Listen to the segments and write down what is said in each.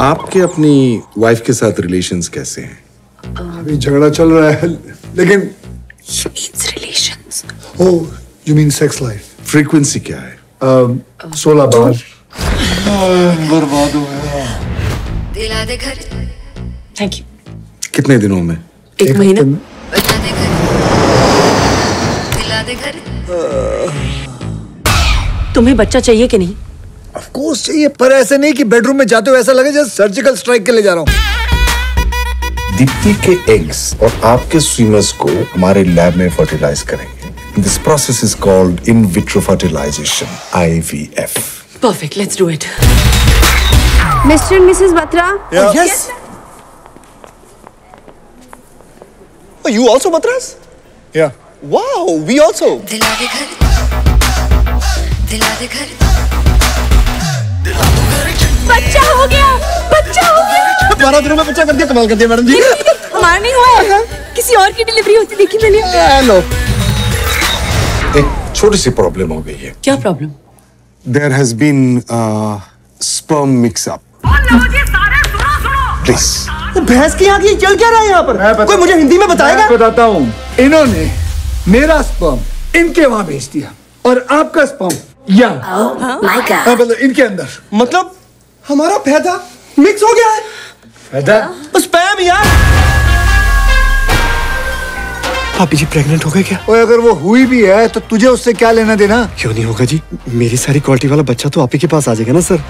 आपके अपनी वाइफ के साथ रिलेशंस कैसे हैं? अभी झगड़ा चल रहा है लेकिन relations oh you mean sex life frequency क्या है? सोलह बार। बर्बाद हो। गया दिला दे घर। थैंक यू कितने दिनों में? एक महीना। बता दे घर। दिला दे घर। तुम्हें बच्चा चाहिए कि नहीं? ऑफ़ कोर्स चाहिए पर ऐसे नहीं कि बेडरूम में जाते हो ऐसा लगे जैसे सर्जिकल स्ट्राइक के लिए जा रहा हूँ दीप्ति के एग्स और आपके स्विमर्स को हमारे लैब में फर्टिलाइज करेंगे this process is called in vitro fertilization IVF perfect let's do it Mr. and Mrs. Batra, Yes. Oh, you also Matras? या Wow, we also. दिला दे घर दिला दे घर हो गया बच्चा हो गया। बारह दिनों में बच्चा कर दिया कमाल कर दिया मैडम जी। हमारा नहीं हुआ है। किसी और की डिलीवरी होती देखी मैंने। हेलो। एक छोटी सी प्रॉब्लम हो गई है। क्या problem there has been sperm mix up please भैंस की आँख ये चल क्या रहा है यहाँ पर? कोई मुझे हिंदी में बताएगा? मैं बताता हूँ। इन्होंने मेरा स्पर्म इनके वहाँ भेज दिया। और आपका स्पर्म यहाँ। हाँ, मतलब इनके अंदर। मतलब हमारा पैदा मिक्स हो गया है। फैदा? स्पैम यार। भाभी जी प्रेग्नेंट हो गए क्या? और अगर वो हुई भी है तो तुझे उससे क्या लेना देना? क्यों नहीं होगा जी? मेरी सारी क्वालिटी वाला बच्चा तो आप ही के पास आ जाएगा ना सर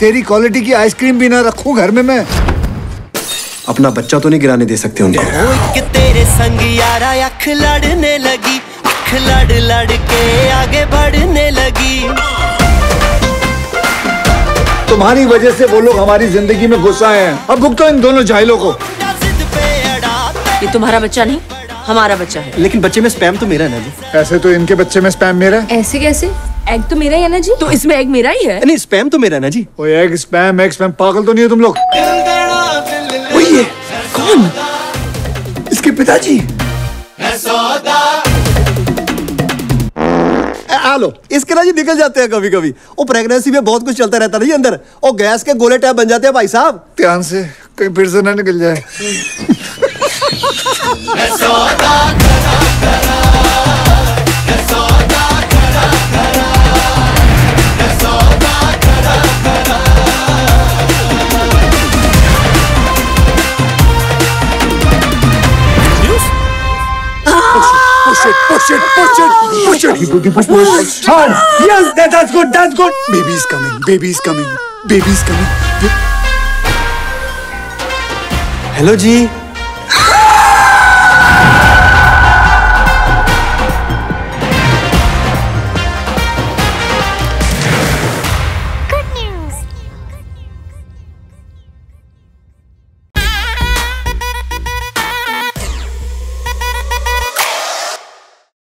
तेरी क्वालिटी की आइसक्रीम भी ना रखूँ घर में मैं। अपना बच्चा तो नहीं गिराने दे सकते उन्हें कि तेरे संग यारा अख लड़ने लगी। अख लड़ लड़ के तुम्हारी वजह से वो लोग हमारी ज़िंदगी में घुस आए हैं। अब भुगतो इन दोनों जाहिलों को। ये तुम्हारा बच्चा नहीं हमारा बच्चा है। लेकिन बच्चे में स्पैम तो मेरा है ना जी? ऐसे तो इनके बच्चे में स्पैम मेरा है। ऐसे कैसे? एग तो मेरा ही है ना जी? तो इसमें एग मेरा ही है? नहीं स्पैम तो मेरा है ना जी। ओए एग स्पैम एग स्पैम पागल तो नहीं हो तुम लोग? कौन? इसके पिताजी। हेलो इसके ना जी निकल जाते हैं कभी कभी वो प्रेगनेंसी में बहुत कुछ चलता रहता नहीं अंदर। और गैस के गोले टैप बन जाते हैं भाई साहब। ध्यान से कहीं फिर से ना निकल जाए। Push it, push it, push it, push it. Push, push, push. Hard. Yes, that, that's good, that's good. Baby is coming, baby is coming, baby is coming. Hello ji